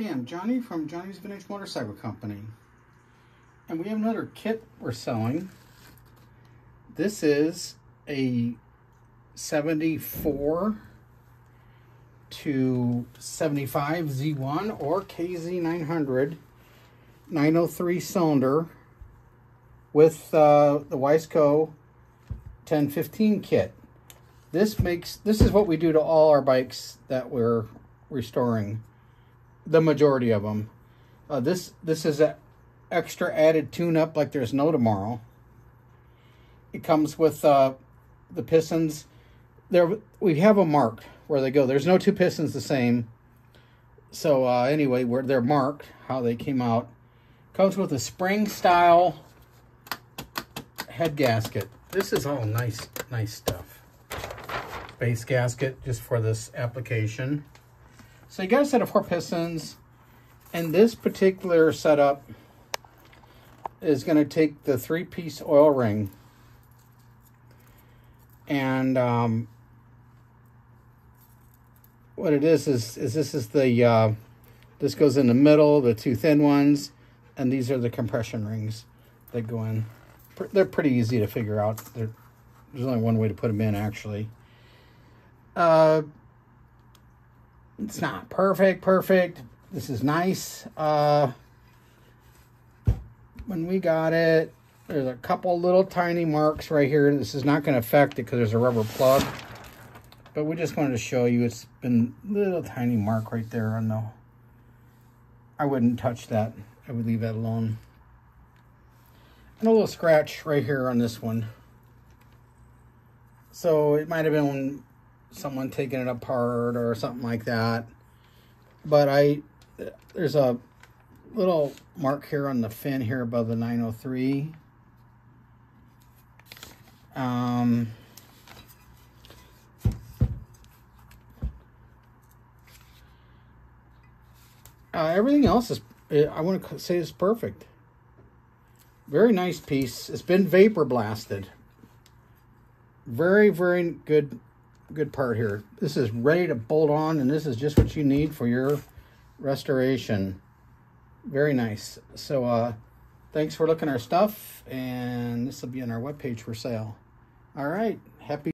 Hey, I'm Johnny from Johnny's Vintage Motorcycle Company. And we have another kit we're selling. This is a 74 to 75 Z1 or KZ900 903 cylinder with uh, the Wiseco 1015 kit. This makes this is what we do to all our bikes that we're restoring the majority of them. Uh, this this is an extra added tune-up like there's no tomorrow. It comes with uh, the pistons. There we have them marked where they go. There's no two pistons the same. So uh, anyway, where they're marked, how they came out. Comes with a spring style head gasket. This is all nice, nice stuff. Base gasket just for this application. So you got a set of four pistons, and this particular setup is going to take the three-piece oil ring and um, what it is is is this is the uh, this goes in the middle, the two thin ones, and these are the compression rings that go in. They're pretty easy to figure out. They're, there's only one way to put them in, actually. Uh, it's not perfect, perfect. This is nice. Uh, when we got it, there's a couple little tiny marks right here. This is not going to affect it because there's a rubber plug. But we just wanted to show you it's been little tiny mark right there on the... I wouldn't touch that. I would leave that alone. And a little scratch right here on this one. So it might have been someone taking it apart or something like that. But I, there's a little mark here on the fin here above the 903. Um, uh, everything else is, I want to say is perfect. Very nice piece. It's been vapor blasted. Very, very good good part here. This is ready to bolt on, and this is just what you need for your restoration. Very nice. So, uh, thanks for looking our stuff, and this will be on our webpage for sale. All right. Happy